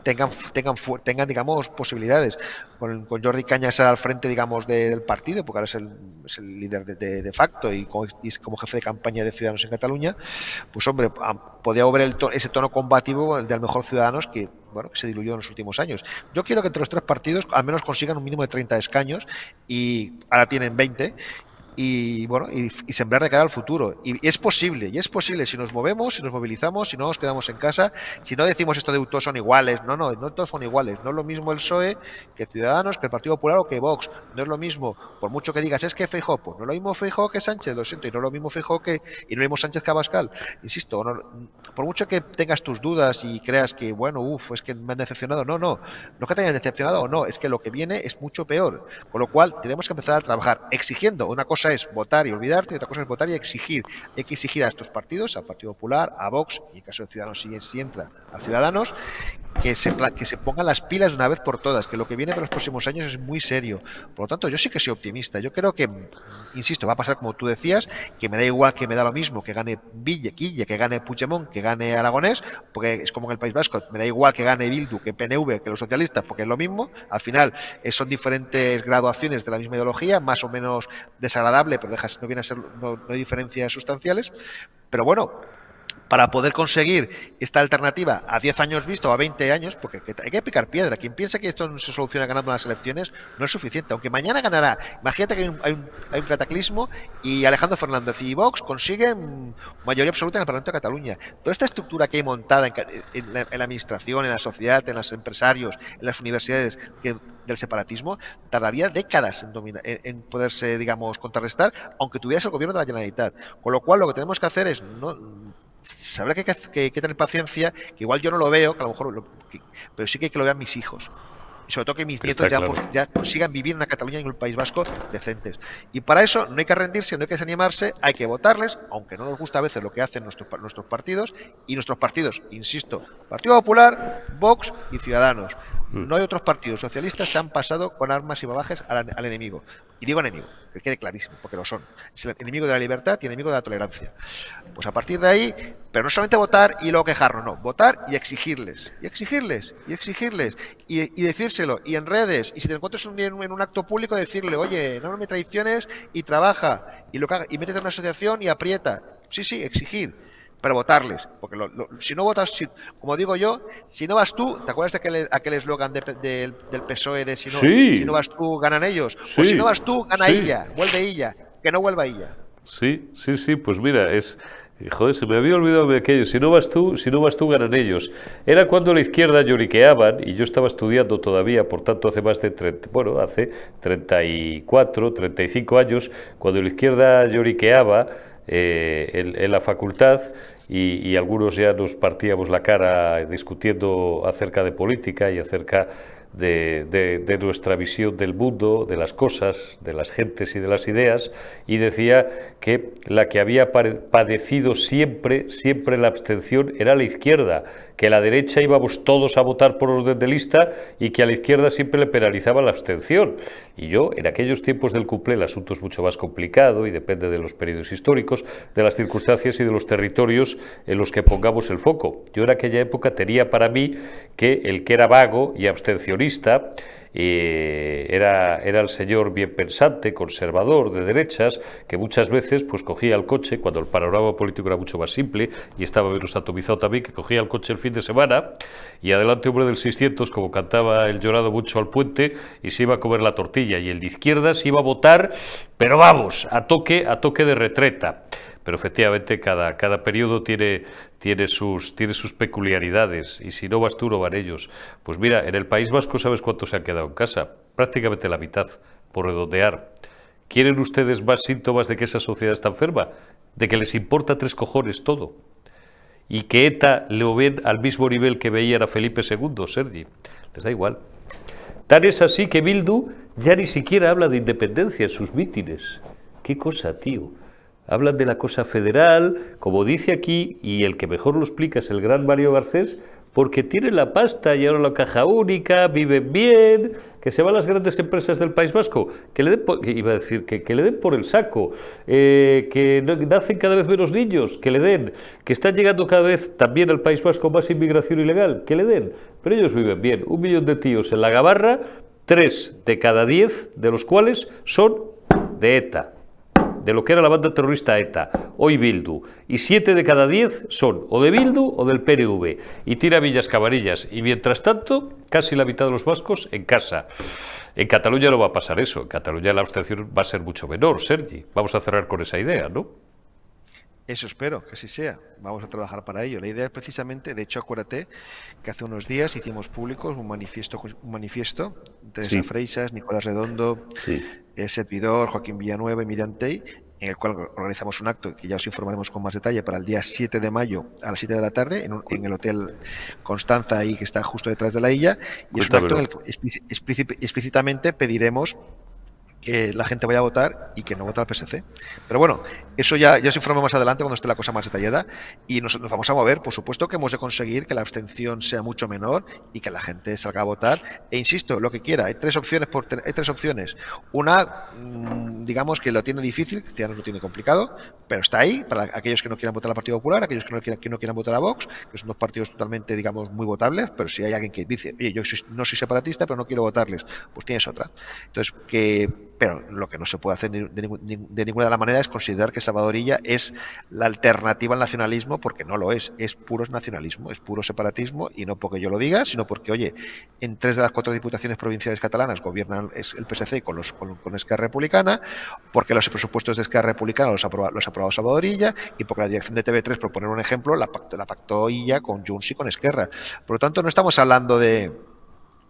tengan, tengan, tengan digamos, posibilidades. Con, Jordi Cañas al frente, digamos, de, del partido, porque ahora es el, es el líder de, de, facto y como, como, jefe de campaña de Ciudadanos en Cataluña, pues hombre, podía haber ese tono combativo del mejor Ciudadanos que bueno, que se diluyó en los últimos años. Yo quiero que entre los tres partidos al menos consigan un mínimo de 30 escaños y ahora tienen 20 y bueno y, sembrar de cara al futuro. Y es posible, y es posible si nos movemos, si nos movilizamos, si no nos quedamos en casa, si no decimos esto de todos son iguales, no, no, no todos son iguales. No es lo mismo el PSOE que Ciudadanos, que el Partido Popular o que Vox. No es lo mismo, por mucho que digas, es que Feijóo, pues no es lo mismo Feijóo que Sánchez, lo siento, y no es lo mismo Feijóo que, y no es lo mismo Sánchez que Abascal. Insisto, por mucho que tengas tus dudas y creas que, bueno, uff, es que me han decepcionado, no, no, no que te hayan decepcionado o no, es que lo que viene es mucho peor. Con lo cual, tenemos que empezar a trabajar exigiendo. Una cosa es votar y olvidarte, y otra cosa es votar y exigir. Hay que exigir a estos partidos, al Partido Popular, a Vox, y en caso de Ciudadanos, si, si entra a Ciudadanos, que se, que se pongan las pilas de una vez por todas, que lo que viene en los próximos años es muy serio. Por lo tanto, yo sí que soy optimista. Yo creo que, insisto, va a pasar como tú decías, que me da igual que me da lo mismo que gane Villa, Quille, que gane Puigdemont, que gane Aragonés, porque es como en el País Vasco, me da igual que gane Bildu, que PNV, que los socialistas, porque es lo mismo. Al final eh, son diferentes graduaciones de la misma ideología, más o menos pero no viene a ser, no hay diferencias sustanciales. Pero bueno, para poder conseguir esta alternativa a 10 años visto o a 20 años, porque hay que picar piedra. Quien piensa que esto no se soluciona ganando las elecciones no es suficiente. Aunque mañana ganará, imagínate que hay un, cataclismo y Alejandro Fernández y Vox consiguen mayoría absoluta en el Parlamento de Cataluña. Toda esta estructura que hay montada en, la, administración, en la sociedad, en los empresarios, en las universidades, del separatismo tardaría décadas en, en, poderse, digamos, contrarrestar, aunque tuviese el gobierno de la Generalitat. Con lo cual, lo que tenemos que hacer es no, sabrá que hay que, tener paciencia, que igual yo no lo veo, que a lo mejor, pero sí que que lo vean mis hijos. Y sobre todo que mis nietos ya, ya, consigan vivir en una Cataluña y en un País Vasco decentes. Y para eso no hay que rendirse, no hay que desanimarse, hay que votarles, aunque no nos gusta a veces lo que hacen nuestros, nuestros partidos, y nuestros partidos, insisto, Partido Popular, Vox y Ciudadanos. Mm. No hay otros partidos socialistas se han pasado con armas y babajes al, enemigo. Y digo enemigo, que quede clarísimo, porque lo son. Es el enemigo de la libertad y enemigo de la tolerancia. Pues a partir de ahí, pero no solamente votar y luego quejarnos, no, votar y exigirles, y exigirles, y exigirles, y, decírselo, y en redes, y si te encuentras en, en un acto público, decirle, oye, no me traiciones y trabaja, y, lo, y métete en una asociación y aprieta. Sí, sí, exigir pero votarles. Porque si no votas, como digo yo, si no vas tú, ¿te acuerdas de aquel, aquel eslogan del PSOE de si no, si no vas tú, ganan ellos? Pues si no vas tú, gana ella, vuelve ella, que no vuelva ella. Sí, sí, sí, pues mira, es... Joder, se me había olvidado de aquello. Si no vas tú, si no vas tú, ganan ellos. Era cuando la izquierda lloriqueaban, y yo estaba estudiando todavía, por tanto, hace más de 30, bueno, hace 34, 35 años, cuando la izquierda lloriqueaba, eh, en, la facultad y, algunos ya nos partíamos la cara discutiendo acerca de política y acerca de, nuestra visión del mundo, de las cosas, de las gentes y de las ideas, y decía que la que había padecido siempre, siempre la abstención era la izquierda, que la derecha íbamos todos a votar por orden de lista y que a la izquierda siempre le penalizaba la abstención. Y yo, en aquellos tiempos del cuplé, el asunto es mucho más complicado y depende de los periodos históricos, de las circunstancias y de los territorios en los que pongamos el foco. Yo en aquella época tenía para mí que el que era vago y abstencionista era, era el señor bien pensante, conservador, de derechas, que muchas veces pues cogía el coche, cuando el panorama político era mucho más simple y estaba menos atomizado también, que cogía el coche el fin de semana y adelante hombre del 600, como cantaba el llorado mucho al puente, y se iba a comer la tortilla, y el de izquierda se iba a votar, pero vamos, a toque, a toque de retreta pero efectivamente cada, cada periodo tiene, tiene, sus, tiene sus peculiaridades y si no vas tú, no van ellos. Pues mira, en el País Vasco, ¿sabes cuántos se han quedado en casa? Prácticamente la mitad, por redondear. ¿Quieren ustedes más síntomas de que esa sociedad está enferma? De que les importa tres cojones todo. Y que ETA lo ven al mismo nivel que veían a Felipe II, Sergi. Les da igual. Tan es así que Bildu ya ni siquiera habla de independencia en sus mítines. ¿Qué cosa, tío? Hablan de la cosa federal, como dice aquí, y el que mejor lo explica es el gran Mario Garcés, porque tiene la pasta y ahora la caja única, viven bien, que se van las grandes empresas del País Vasco, que le den por, iba a decir, que, le den por el saco, eh, que nacen cada vez menos niños, que le den, que están llegando cada vez también al País Vasco más inmigración ilegal, que le den, pero ellos viven bien, un millón de tíos en la gabarra, tres de cada diez de los cuales son de ETA de lo que era la banda terrorista ETA, hoy Bildu, y siete de cada diez son o de Bildu o del PNV, y tira villas cabarillas, y mientras tanto, casi la mitad de los vascos en casa. En Cataluña no va a pasar eso. En Cataluña la abstención va a ser mucho menor, Sergi. Vamos a cerrar con esa idea, ¿no? Eso espero, que así sea. Vamos a trabajar para ello. La idea es precisamente, de hecho, acuérdate que hace unos días hicimos públicos un manifiesto, un manifiesto Teresa Freixas, Nicolás Redondo, el servidor, Joaquín Villanueva y Mirantey, en el cual organizamos un acto que ya os informaremos con más detalle para el día 7 de mayo a las 7 de la tarde en, el Hotel Constanza, ahí que está justo detrás de la isla. Y es un acto en el que explícitamente pediremos que la gente vaya a votar y que no vote al PSC. Pero bueno, eso ya, ya os informo más adelante cuando esté la cosa más detallada y nos, vamos a mover. Por supuesto que hemos de conseguir que la abstención sea mucho menor y que la gente salga a votar. E insisto, lo que quiera. Hay tres opciones. Por, hay tres opciones. Una, mm, digamos que lo tiene difícil, Ciudadanos lo tiene complicado, pero está ahí para aquellos que no quieran votar al Partido Popular, aquellos que no quieran, que no quieran votar a Vox, que son dos partidos totalmente, digamos, muy votables. Pero si hay alguien que dice, oye, yo no soy separatista, pero no quiero votarles, pues tienes otra. Entonces, que pero lo que no se puede hacer de, ninguna de las maneras es considerar que Salvadorilla es la alternativa al nacionalismo, porque no lo es, es puro nacionalismo, es puro separatismo, y no porque yo lo diga, sino porque, oye, en tres de las cuatro diputaciones provinciales catalanas gobiernan el PSC con, los, con, Esquerra Republicana, porque los presupuestos de Esquerra Republicana los ha aprobado, los aprobado Salvadorilla, y porque la dirección de TV3, por poner un ejemplo, la, la pactó Illa con Junts y con Esquerra. Por lo tanto, no estamos hablando de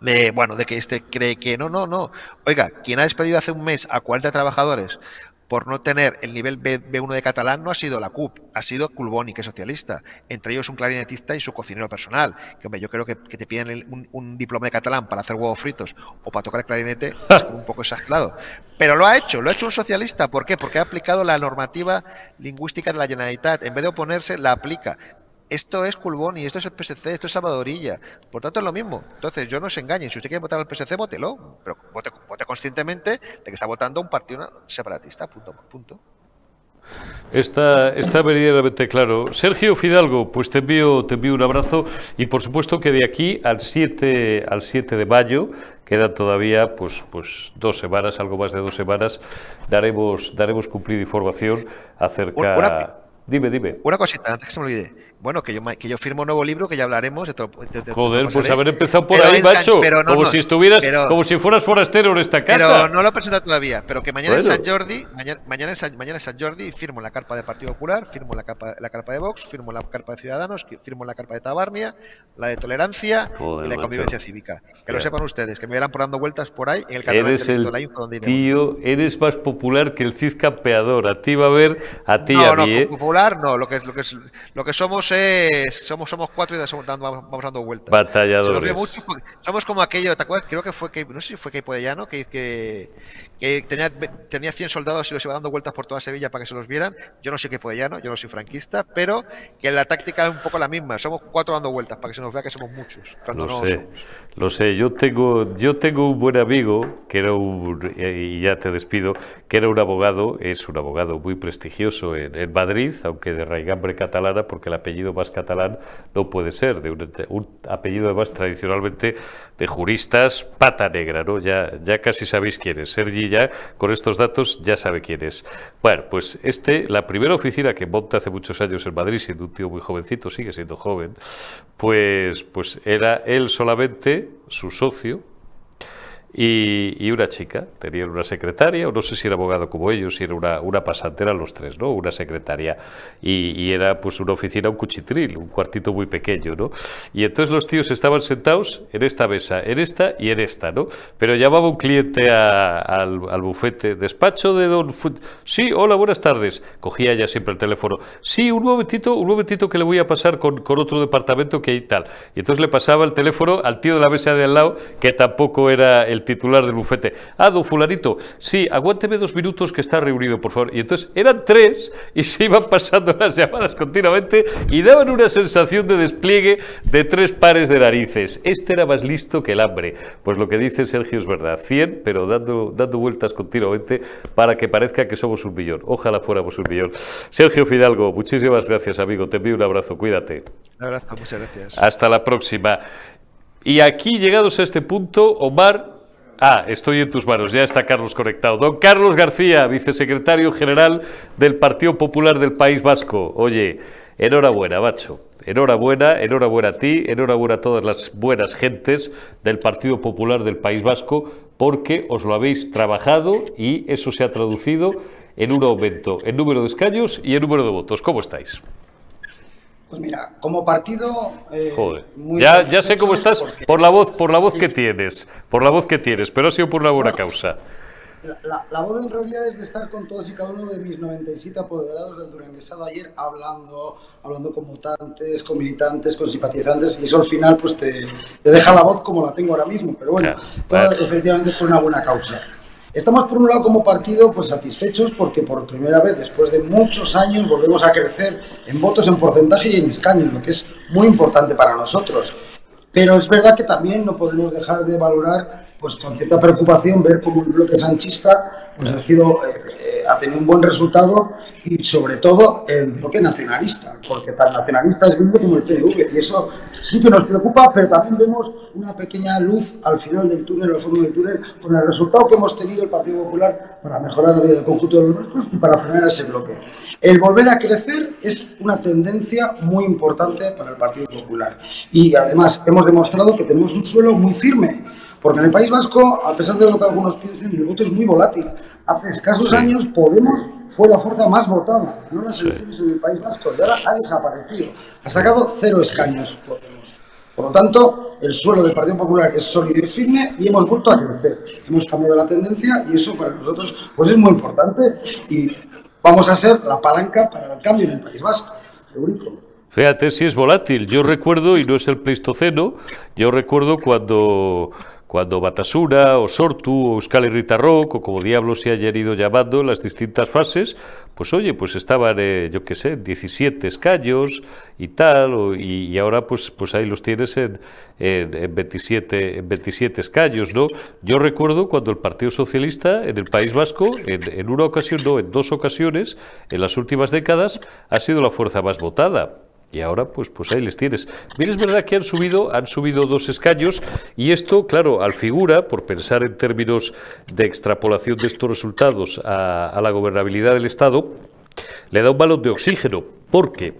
de, bueno, de que este cree que no, no, no. Oiga, quien ha despedido hace un mes a 40 trabajadores por no tener el nivel B, 1 de catalán no ha sido la CUP, ha sido Culboni, que es socialista. Entre ellos un clarinetista y su cocinero personal. Que hombre, yo creo que, te piden un, diploma de catalán para hacer huevos fritos o para tocar el clarinete es un poco exagerado. Pero lo ha hecho, lo ha hecho un socialista. ¿Por qué? Porque ha aplicado la normativa lingüística de la Generalitat. En vez de oponerse, la aplica esto es Culbón y esto es el PSC, esto es Salvadorilla. Por tanto, es lo mismo. Entonces, yo no se engañen. Si usted quiere votar al PSC, vótelo. Pero vote, conscientemente de que está votando un partido separatista. Punto. punto. Está, está verdaderamente claro. Sergio Fidalgo, pues te envío, te envío un abrazo y por supuesto que de aquí al 7, al 7 de mayo, quedan todavía pues, pues dos semanas, algo más de dos semanas, daremos, daremos cumplida información acerca... dime, dime. Una cosita, antes que se me olvide. Bueno, que yo, que yo firmo un nuevo libro que ya hablaremos. De todo, Joder, pues haber empezado por ahí, macho. como si estuvieras, como si fueras forastero en esta casa. Pero no lo he presentado todavía. Pero que mañana es San Jordi, mañana, mañana, es, mañana es San Jordi, firmo la carpa del Partido Popular, firmo la carpa, la carpa de Vox, firmo la carpa de Ciudadanos, firmo la carpa de Tabarnia, la de Tolerancia y la convivencia cívica. Que lo sepan ustedes, que me verán por dando vueltas por ahí en el canal eres el Tío, eres más popular que el Cid campeador. A ti va a ver, a ti no, a mí, no, ¿eh? popular no. Lo que, lo que, lo que somos somos, somos cuatro y vamos, dando vueltas. Batalladores. somos como aquello, ¿te acuerdas? Creo que fue que, no sé si fue que Podellano, que, que, que tenía, tenía 100 soldados y los iba dando vueltas por toda Sevilla para que se los vieran. Yo no sé qué Podellano, yo no soy franquista, pero que la táctica es un poco la misma. Somos cuatro dando vueltas para que se nos vea que somos muchos. Lo sé, lo sé. Yo tengo, yo tengo un buen amigo que era un, y ya te despido, que era un abogado, es un abogado muy prestigioso en, en Madrid, aunque de raigambre catalana, porque el apellido más catalán no puede ser, de un, apellido además tradicionalmente de juristas, pata negra, ¿no? Ya, ya casi sabéis quién es. Sergi ya, con estos datos, ya sabe quién es. Bueno, pues este, la primera oficina que monta hace muchos años en Madrid, siendo un tío muy jovencito, sigue siendo joven, pues, pues era él solamente, su socio, y, una chica. Tenían una secretaria, o no sé si era abogado como ellos, si era una, una pasante, eran los tres, ¿no? Una secretaria. Y, era pues una oficina, un cuchitril, un cuartito muy pequeño, ¿no? Y entonces los tíos estaban sentados en esta mesa, en esta y en esta, ¿no? Pero llamaba un cliente al, al, bufete, despacho de don... Sí, hola, buenas tardes. Cogía ya siempre el teléfono. Sí, un momentito, un momentito que le voy a pasar con, con otro departamento que hay tal. Y entonces le pasaba el teléfono al tío de la mesa de al lado, que tampoco era el titular del bufete. Ah, don fulanito, sí, aguánteme dos minutos que está reunido, por favor. Y entonces eran tres y se iban pasando las llamadas continuamente y daban una sensación de despliegue de tres pares de narices. Este era más listo que el hambre. Pues lo que dice Sergio es verdad, 100, pero dando, dando vueltas continuamente para que parezca que somos un millón. Ojalá fuéramos un millón. Sergio Fidalgo, muchísimas gracias, amigo. Te envío un abrazo, cuídate. Un abrazo, muchas gracias. Hasta la próxima. Y aquí, llegados a este punto, Omar Ah, estoy en tus manos, ya está Carlos conectado. Don Carlos García, vicesecretario general del Partido Popular del País Vasco. Oye, enhorabuena, macho. Enhorabuena, enhorabuena a ti, enhorabuena a todas las buenas gentes del Partido Popular del País Vasco porque os lo habéis trabajado y eso se ha traducido en un aumento en número de escaños y en número de votos. ¿Cómo estáis? Pues mira, como partido. Eh, Joder. ya, ya sé cómo estás por la voz, por la voz que tienes, por la voz que tienes, pero ha sido por una buena causa. La, voz en realidad es de estar con todos y cada uno de mis 97 apoderados del Duranguesado ayer hablando, hablando con votantes, con militantes, con simpatizantes y eso al final pues te, te deja la voz como la tengo ahora mismo. Pero bueno, todo efectivamente es por una buena causa. Estamos por un lado como partido pues satisfechos porque por primera vez después de muchos años volvemos a crecer en votos, en porcentaje y en escaños, lo que es muy importante para nosotros. Pero es verdad que también no podemos dejar de valorar pues con cierta preocupación ver cómo el bloque sanchista pues ha sido eh, ha tenido un buen resultado y sobre todo el bloque nacionalista porque tan nacionalista es Bildu como el PNV y eso sí que nos preocupa pero también vemos una pequeña luz al final del túnel al fondo del túnel con el resultado que hemos tenido el Partido Popular para mejorar la vida del conjunto de los vascos y para frenar ese bloque. El volver a crecer es una tendencia muy importante para el Partido Popular. Y además hemos demostrado que tenemos un suelo muy firme porque en el País Vasco, a pesar de lo que algunos piensen, el voto es muy volátil. Hace escasos años Podemos fue la fuerza más votada, no las elecciones en el País Vasco, y ahora ha desaparecido. Ha sacado cero escaños Podemos. Por lo tanto, el suelo del Partido Popular es sólido y firme y hemos vuelto a crecer. Hemos cambiado la tendencia y eso para nosotros pues es muy importante y vamos a ser la palanca para el cambio en el País Vasco. Fíjate si es volátil. Yo recuerdo, y no es el Pleistoceno, yo recuerdo cuando cuando Batasura o Sortu o Euskal Herritarrok o como diablos se hayan ido llamando las distintas fases, pues oye, pues estaban, eh, yo qué sé, 17 escaños y tal, y, ahora pues, pues ahí los tienes en, en, 27, en 27 escaños, ¿no? Yo recuerdo cuando el Partido Socialista en el País Vasco, en, en una ocasión, no, en dos ocasiones, en las últimas décadas, ha sido la fuerza más votada. Y ahora, pues, pues ahí les tienes. Bien, es verdad que han subido, han subido dos escaños y esto, claro, al figura, por pensar en términos de extrapolación de estos resultados a, a la gobernabilidad del Estado, le da un balón de oxígeno, porque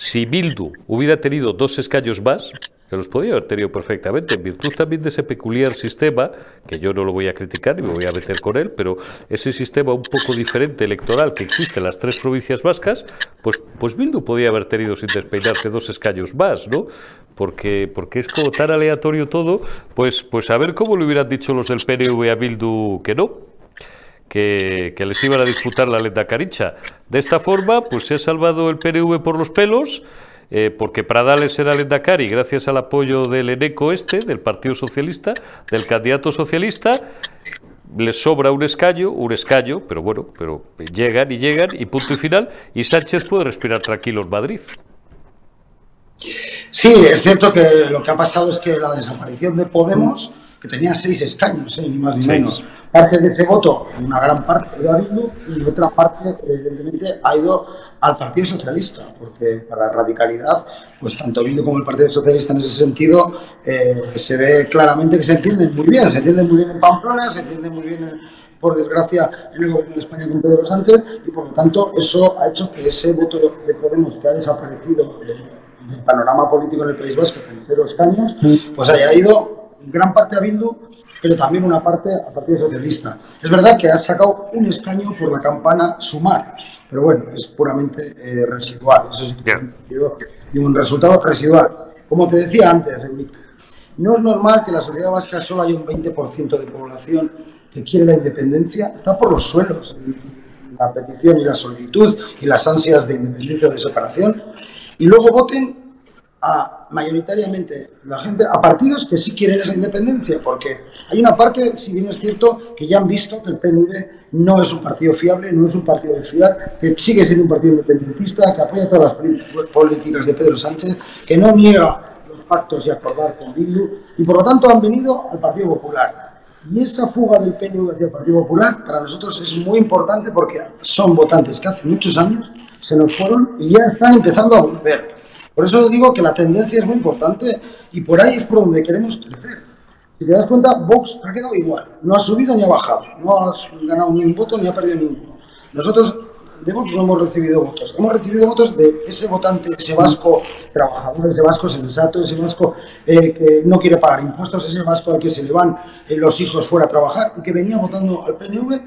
si Bildu hubiera tenido dos escaños más, que los podía haber tenido perfectamente, en virtud también de ese peculiar sistema, que yo no lo voy a criticar y me voy a meter con él, pero ese sistema un poco diferente electoral que existe en las tres provincias vascas, pues, pues Bildu podía haber tenido sin despeinarse dos escaños más, ¿no? Porque, porque es como tan aleatorio todo, pues, pues a ver cómo le hubieran dicho los del PNV a Bildu que no, que, que, les iban a disputar la lenta caricha. De esta forma, pues se ha salvado el PNV por los pelos, eh, porque Pradales era el Endacari gracias al apoyo del Eneco este, del Partido Socialista, del candidato socialista, les sobra un escaño, un escaño, pero bueno, pero llegan y llegan y punto y final, y Sánchez puede respirar tranquilo en Madrid. Sí, es cierto que lo que ha pasado es que la desaparición de Podemos que tenía seis escaños, ¿eh? ni más ni menos. Parte de ese voto, una gran parte de Bildu y otra parte, evidentemente, ha ido al Partido Socialista, porque para radicalidad, pues tanto Bildu como el Partido Socialista en ese sentido, eh, se ve claramente que se entienden muy bien, se entienden muy bien en Pamplona, se entienden muy bien por desgracia, en el gobierno de España con Pedro Sánchez, y por lo tanto eso ha hecho que ese voto de Podemos que ha desaparecido del panorama político en el País Vasco con cero escaños, pues haya ido gran parte a Bildu, pero también una parte al Partido Socialista. Es verdad que ha sacado un escaño por la campana Sumar, pero bueno, es puramente eh, residual. Eso es un resultado residual. Como te decía antes, no es normal que la sociedad vasca solo haya un 20% de población que quiere la independencia. Está por los suelos la petición y la solicitud y las ansias de independencia o de separación. Y luego voten a mayoritariamente la gente a partidos que sí quieren esa independencia, porque hay una parte, si bien es cierto, que ya han visto que el PNV no es un partido fiable, no es un partido de fiar, que sigue siendo un partido independentista, que apoya todas las políticas de Pedro Sánchez, que no niega los pactos y acordar con Bildu, y por lo tanto han venido al Partido Popular. Y esa fuga del PNV hacia el Partido Popular para nosotros es muy importante porque son votantes que hace muchos años se nos fueron y ya están empezando a volver. Por eso digo que la tendencia es muy importante y por ahí es por donde queremos crecer. Si te das cuenta, Vox ha quedado igual. No ha subido ni ha bajado. No ha ganado ni un voto ni ha perdido ninguno. Nosotros de votos no hemos recibido votos. Hemos recibido votos de ese votante, ese vasco trabajador, ese vasco sensato, ese vasco eh, que no quiere pagar impuestos, ese vasco al que se le van eh, los hijos fuera a trabajar y que venía votando al PNV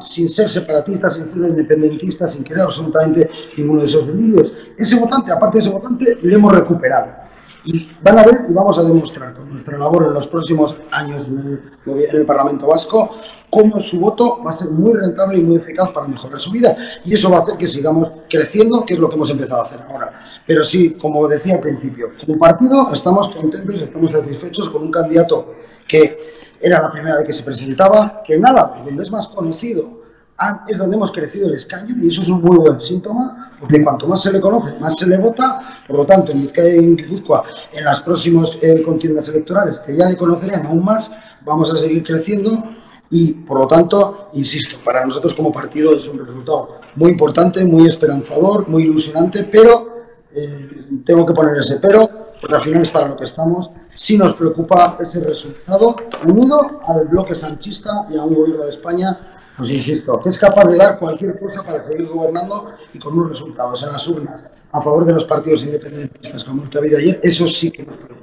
sin ser separatista, sin ser independentista, sin querer absolutamente ninguno de esos delirios. Ese votante, aparte de ese votante, le hemos recuperado. Y van a ver y vamos a demostrar con nuestra labor en los próximos años en el, Parlamento Vasco cómo su voto va a ser muy rentable y muy eficaz para mejorar su vida. Y eso va a hacer que sigamos creciendo, que es lo que hemos empezado a hacer ahora. Pero sí, como decía al principio, como partido estamos contentos, estamos satisfechos con un candidato que era la primera vez que se presentaba, que nada, donde es más conocido Ah, es donde hemos crecido el escaño y eso es un muy buen síntoma, porque cuanto más se le conoce, más se le vota, por lo tanto, en Vizcaya y en Guipúzcoa, en las próximas eh, contiendas electorales, que ya le conocerán aún más, vamos a seguir creciendo y, por lo tanto, insisto, para nosotros como partido es un resultado muy importante, muy esperanzador, muy ilusionante, pero eh, tengo que poner ese pero, porque al final es para lo que estamos. Si nos preocupa ese resultado, unido al bloque sanchista y a un gobierno de España pues insisto, que es capaz de dar cualquier cosa para seguir gobernando y con unos resultados en las urnas a favor de los partidos independentistas como el que ha habido ayer, eso sí que nos preocupa.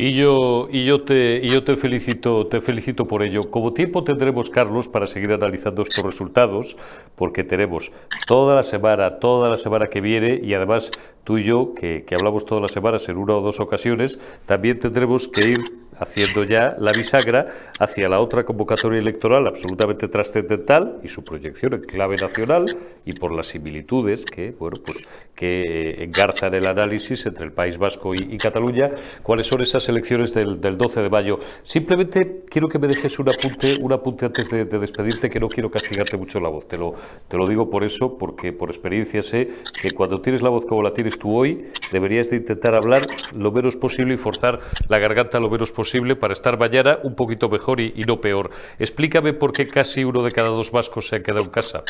Y yo, y yo, te, y yo te, felicito, te felicito por ello. Como tiempo tendremos, Carlos, para seguir analizando estos resultados, porque tenemos toda la semana, toda la semana que viene, y además tú y yo, que, que hablamos todas las semanas en una o dos ocasiones, también tendremos que ir haciendo ya la bisagra hacia la otra convocatoria electoral absolutamente trascendental y su proyección en clave nacional y por las similitudes que, bueno, pues, que engarzan el análisis entre el País Vasco y, Cataluña, cuáles son esas elecciones del, 12 de mayo. Simplemente quiero que me dejes un apunte, un apunte antes de, despedirte, que no quiero castigarte mucho la voz. Te lo, te lo digo por eso, porque por experiencia sé que cuando tienes la voz como la tienes tú hoy, deberías de intentar hablar lo menos posible y forzar la garganta lo menos posible para estar mañana un poquito mejor y, no peor. Explícame por qué casi uno de cada dos vascos se ha quedado en casa.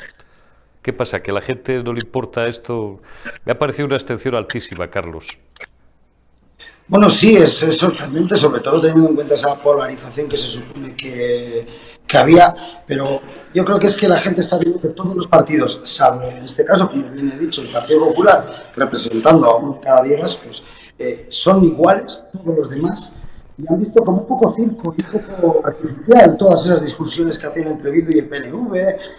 ¿Qué pasa? ¿Que a la gente no le importa esto? Me ha parecido una extensión altísima, Carlos. Bueno, sí, es, sorprendente, sobre todo teniendo en cuenta esa polarización que se supone que, que, había, pero yo creo que es que la gente está viendo que todos los partidos, salvo en este caso, como bien he dicho, el Partido Popular, representando a uno cada diez vascos, eh, son iguales, todos los demás, y han visto como un poco circo y un poco artificial todas esas discusiones que hacían entre Bildu y el PNV,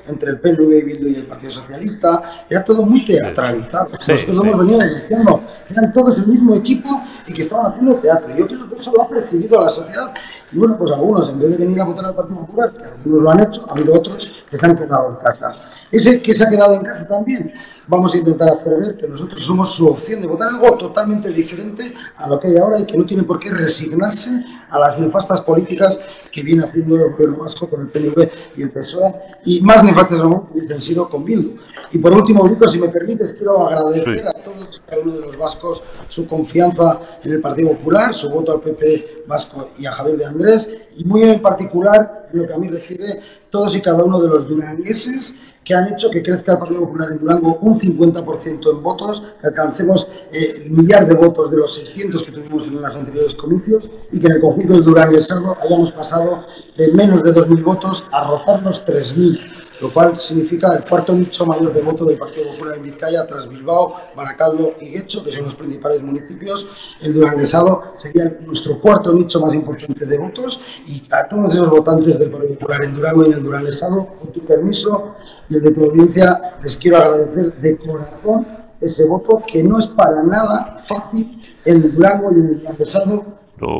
entre el PNV y Bildu y el Partido Socialista, era todo muy teatralizado. Nosotros lo hemos venido diciendo, eran todos el mismo equipo y que estaban haciendo teatro. Yo creo que eso lo ha percibido la sociedad y bueno, pues algunos, en vez de venir a votar al Partido Popular, que algunos lo han hecho, ha habido otros que se han quedado en casa. Ese que se ha quedado en casa también, vamos a intentar hacer ver que nosotros somos su opción de votar algo totalmente diferente a lo que hay ahora y que no tiene por qué resignarse a las nefastas políticas que viene haciendo el gobierno vasco con el PNV y el PSOE, y más nefastas aún hubiesen sido con Bildu. Y por último, Brito, si me permites, quiero agradecer a todos cada uno de los vascos su confianza en el Partido Popular, su voto al PP vasco y a Javier de Andrés, y muy en particular, en lo que a mí refiere, todos y cada uno de los durangueses que han hecho que crezca el Partido Popular en Durango un 50% en votos, que alcancemos eh, el millar de votos de los 600 que tuvimos en los anteriores comicios y que en el conjunto del Duranguesado hayamos pasado de menos de 2.000 votos a rozar los 3.000 lo cual significa el cuarto nicho mayor de voto del Partido Popular en Vizcaya, tras Bilbao, Baracaldo y Guecho, que son los principales municipios. El Duranguesado sería nuestro cuarto nicho más importante de votos y a todos esos votantes del Partido Popular en Durango y en el Duranguesado, con tu permiso y el de tu audiencia, les quiero agradecer de corazón ese voto, que no es para nada fácil en Durango y en el Duranguesado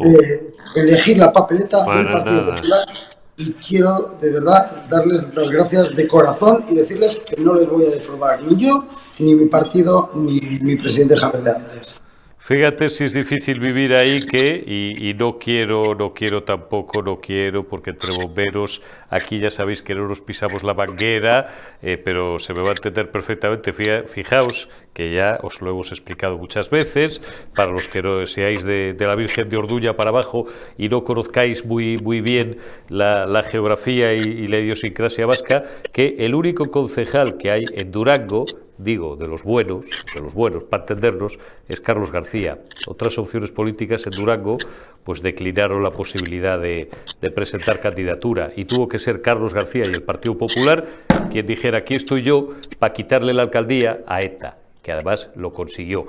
eh, elegir la papeleta del Partido Popular y quiero de verdad darles las gracias de corazón y decirles que no les voy a defraudar ni yo, ni mi partido, ni mi presidente Javier de Andrés. Fíjate si es difícil vivir ahí que, y, no quiero, no quiero tampoco, no quiero, porque entre bomberos aquí ya sabéis que no nos pisamos la manguera, eh, pero se me va a entender perfectamente. Fijaos que ya os lo hemos explicado muchas veces, para los que no seáis de, la Virgen de Orduña para abajo y no conozcáis muy, muy bien la, geografía y la idiosincrasia vasca, que el único concejal que hay en Durango digo, de los buenos, de los buenos, para entendernos, es Carlos García. Otras opciones políticas en Durango pues declinaron la posibilidad de, de, presentar candidatura. Y tuvo que ser Carlos García y el Partido Popular quien dijera aquí estoy yo para quitarle la alcaldía a ETA, que además lo consiguió.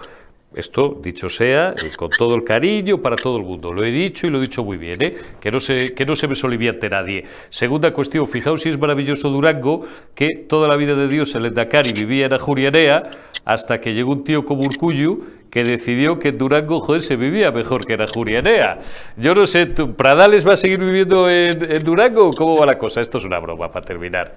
Esto, dicho sea, eh, con todo el cariño para todo el mundo. Lo he dicho y lo he dicho muy bien, ¿eh? que, no se, que no se me soliviante nadie. Segunda cuestión, fijaos si es maravilloso Durango, que toda la vida de Dios el Endacari vivía en Ajurianea, hasta que llegó un tío como Urcuyu que decidió que en Durango, joder, se vivía mejor que en Ajurianea. Yo no sé, ¿Pradales va a seguir viviendo en, en Durango? ¿Cómo va la cosa? Esto es una broma para terminar.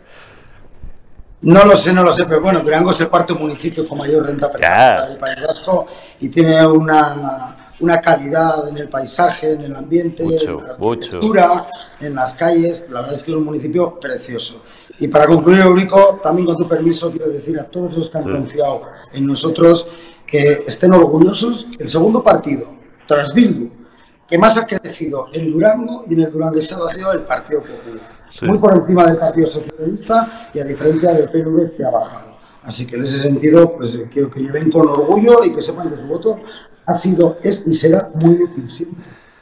No lo sé, no lo sé, pero bueno, Durango es el cuarto municipio con mayor renta per cápita del País Vasco y tiene una, una, calidad en el paisaje, en el ambiente, en la arquitectura, en las calles. La verdad es que es un municipio precioso. Y para concluir, Eurico, también con tu permiso quiero decir a todos los que han confiado en nosotros que estén orgullosos que el segundo partido, tras Bildu, que más ha crecido en Durango y en el Durango ha sido el Partido Popular muy por encima del Partido Socialista y a diferencia del PNV que ha bajado. Así que en ese sentido, pues eh, quiero que lleven con orgullo y que sepan que su voto ha sido, es y será muy útil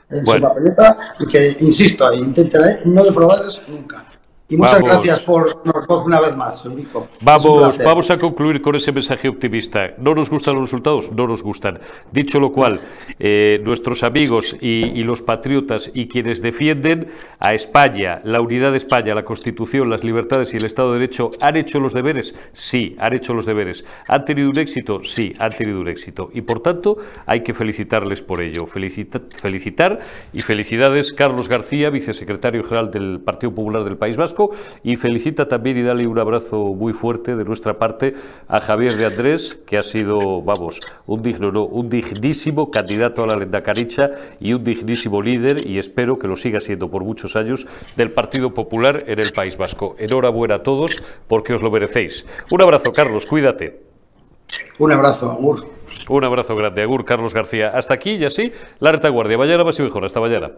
en su papeleta y que, insisto, intentaré no defraudarles nunca. Y muchas gracias por una vez más, Eurico. Vamos, vamos a concluir con ese mensaje optimista. ¿No nos gustan los resultados? No nos gustan. Dicho lo cual, eh, nuestros amigos y, los patriotas y quienes defienden a España, la unidad de España, la Constitución, las libertades y el Estado de Derecho, ¿han hecho los deberes? Sí, han hecho los deberes. ¿Han tenido un éxito? Sí, han tenido un éxito. Y por tanto, hay que felicitarles por ello. felicitar y felicidades, Carlos García, vicesecretario general del Partido Popular del País Vasco y felicita también y dale un abrazo muy fuerte de nuestra parte a Javier de Andrés, que ha sido, vamos, un digno, no, un dignísimo candidato a la Lendacaricha y un dignísimo líder y espero que lo siga siendo por muchos años del Partido Popular en el País Vasco. Enhorabuena a todos porque os lo merecéis. Un abrazo, Carlos, cuídate. Un abrazo, Agur. Un abrazo grande, Agur, Carlos García. Hasta aquí y así, la retaguardia. Mañana más y mejor. Hasta mañana.